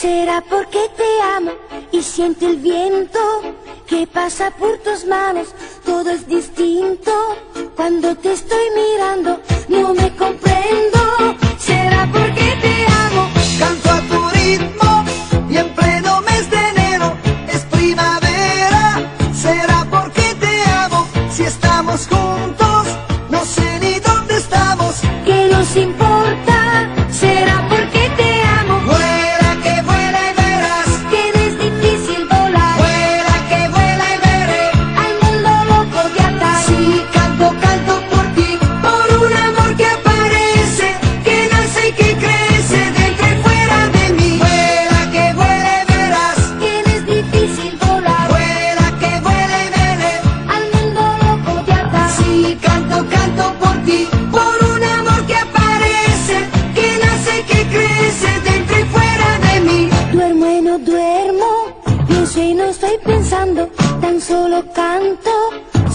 Será porque te amo y siento el viento que pasa por tus manos. Todo es distinto cuando te estoy mirando. No me comprendo. Será porque te amo. Canto a tu ritmo y en pleno mes de enero es primavera. Será porque te amo si estamos juntos. duermo, pienso y no estoy pensando, tan solo canto.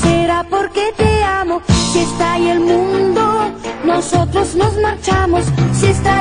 Será porque te amo, si está ahí el mundo, nosotros nos marchamos, si está